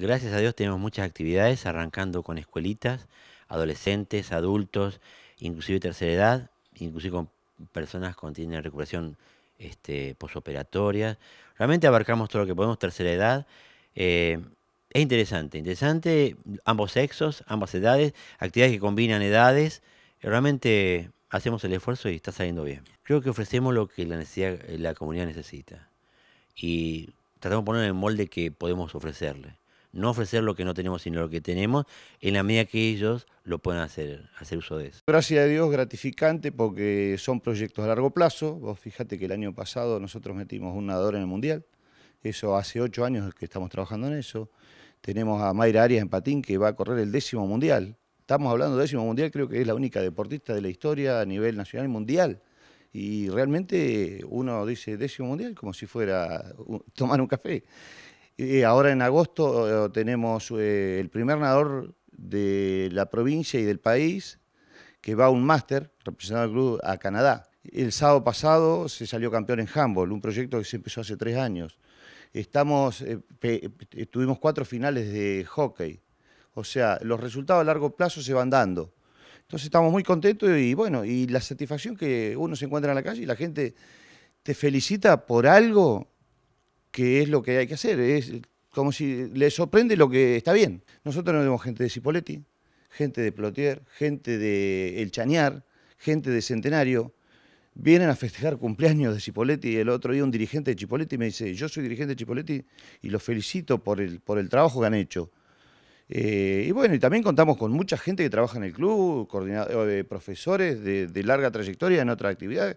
Gracias a Dios tenemos muchas actividades, arrancando con escuelitas, adolescentes, adultos, inclusive tercera edad, inclusive con personas con tienen recuperación este, posoperatoria. Realmente abarcamos todo lo que podemos, tercera edad. Eh, es interesante, interesante, ambos sexos, ambas edades, actividades que combinan edades. Realmente hacemos el esfuerzo y está saliendo bien. Creo que ofrecemos lo que la, necesidad, la comunidad necesita y tratamos de poner en el molde que podemos ofrecerle. No ofrecer lo que no tenemos, sino lo que tenemos, en la medida que ellos lo puedan hacer, hacer uso de eso. Gracias a Dios, gratificante porque son proyectos a largo plazo. Vos fíjate que el año pasado nosotros metimos un nadador en el Mundial. Eso hace ocho años que estamos trabajando en eso. Tenemos a Mayra Arias en patín que va a correr el décimo mundial. Estamos hablando del décimo mundial, creo que es la única deportista de la historia a nivel nacional y mundial. Y realmente uno dice décimo mundial como si fuera tomar un café. Ahora en agosto eh, tenemos eh, el primer nadador de la provincia y del país que va a un máster representando al club a Canadá. El sábado pasado se salió campeón en handball, un proyecto que se empezó hace tres años. Estamos, eh, tuvimos cuatro finales de hockey. O sea, los resultados a largo plazo se van dando. Entonces estamos muy contentos y bueno, y la satisfacción que uno se encuentra en la calle y la gente te felicita por algo que es lo que hay que hacer. Es como si le sorprende lo que está bien. Nosotros no tenemos gente de Cipoletti, gente de Plotier, gente de El Chañar, gente de Centenario. Vienen a festejar cumpleaños de Cipoletti. El otro día un dirigente de Cipoletti me dice, yo soy dirigente de Cipoletti y los felicito por el, por el trabajo que han hecho. Eh, y bueno, y también contamos con mucha gente que trabaja en el club, coordinadores, profesores de, de larga trayectoria en otra actividad,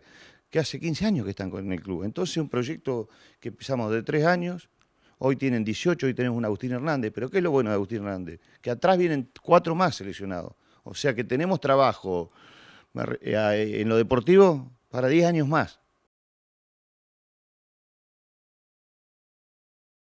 que hace 15 años que están con el club. Entonces, un proyecto que empezamos de tres años, hoy tienen 18, hoy tenemos un Agustín Hernández, pero ¿qué es lo bueno de Agustín Hernández? Que atrás vienen cuatro más seleccionados. O sea que tenemos trabajo eh, en lo deportivo para 10 años más.